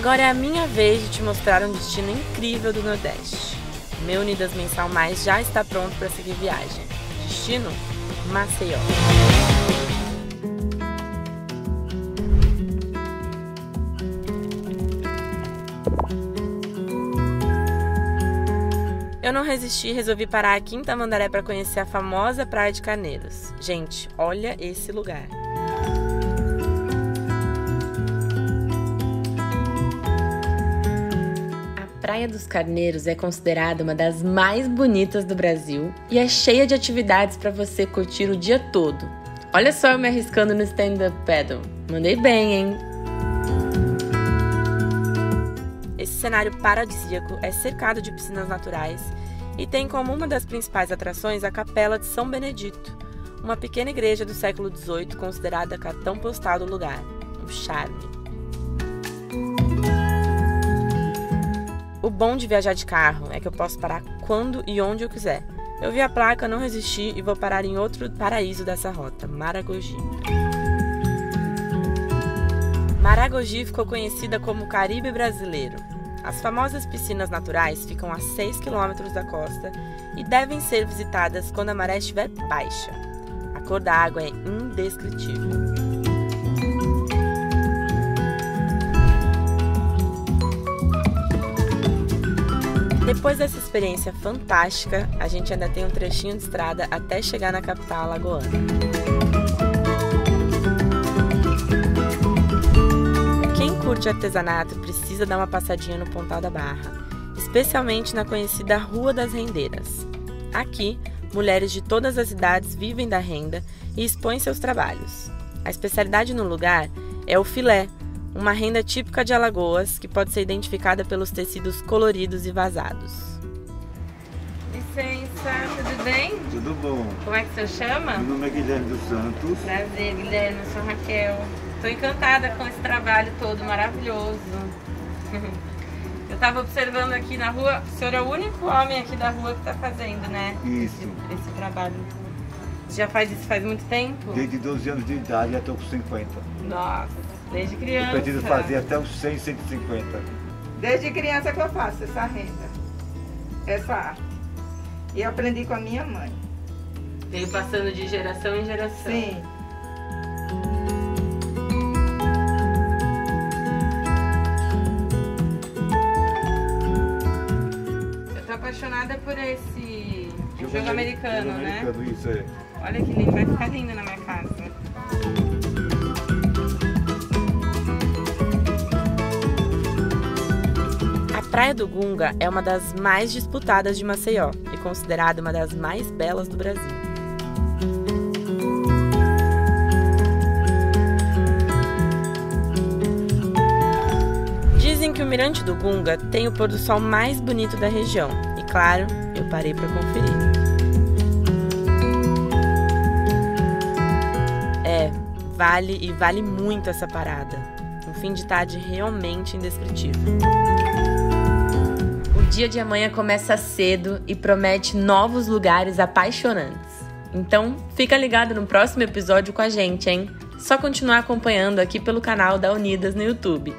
Agora é a minha vez de te mostrar um destino incrível do Nordeste. Meu Unidas Mensal Mais já está pronto para seguir viagem. Destino? Maceió. Eu não resisti e resolvi parar aqui em Tamandaré para conhecer a famosa Praia de Carneiros. Gente, olha esse lugar. Praia dos Carneiros é considerada uma das mais bonitas do Brasil e é cheia de atividades para você curtir o dia todo. Olha só eu me arriscando no stand-up paddle. Mandei bem, hein? Esse cenário paradisíaco é cercado de piscinas naturais e tem como uma das principais atrações a Capela de São Benedito, uma pequena igreja do século XVIII considerada cartão postal do lugar. Um charme. Bom de viajar de carro é que eu posso parar quando e onde eu quiser. Eu vi a placa, não resisti e vou parar em outro paraíso dessa rota, Maragogi. Maragogi ficou conhecida como Caribe brasileiro. As famosas piscinas naturais ficam a 6 quilômetros da costa e devem ser visitadas quando a maré estiver baixa. A cor da água é indescritível. Depois dessa experiência fantástica, a gente ainda tem um trechinho de estrada até chegar na capital alagoana. Quem curte artesanato precisa dar uma passadinha no Pontal da Barra, especialmente na conhecida Rua das Rendeiras. Aqui, mulheres de todas as idades vivem da renda e expõem seus trabalhos. A especialidade no lugar é o filé, uma renda típica de Alagoas que pode ser identificada pelos tecidos coloridos e vazados. Licença, tudo bem? Tudo bom. Como é que você chama? Meu nome é Guilherme dos Santos. Prazer, Guilherme, eu sou Raquel. Estou encantada com esse trabalho todo maravilhoso. Eu estava observando aqui na rua, o senhor é o único homem aqui da rua que está fazendo, né? Isso. Esse, esse trabalho. Já faz isso faz muito tempo? Desde 12 anos de idade, já estou com 50. Nossa, desde Eu criança. pretendo fazer até os 100, 150. Desde criança que eu faço essa renda, essa arte. E eu aprendi com a minha mãe. Veio passando de geração em geração. Sim. Eu tô apaixonada por esse jogo, ameri- americano, jogo né? americano, isso é. Olha que lindo, vai ficar lindo na minha casa. A Praia do Gunga é uma das mais disputadas de Maceió e considerada uma das mais belas do Brasil. Dizem que o Mirante do Gunga tem o pôr do sol mais bonito da região e, claro, eu parei para conferir. Vale e vale muito essa parada. Um fim de tarde realmente indescritível. O dia de amanhã começa cedo e promete novos lugares apaixonantes. Então, fica ligado no próximo episódio com a gente, hein? Só continuar acompanhando aqui pelo canal da Unidas no YouTube.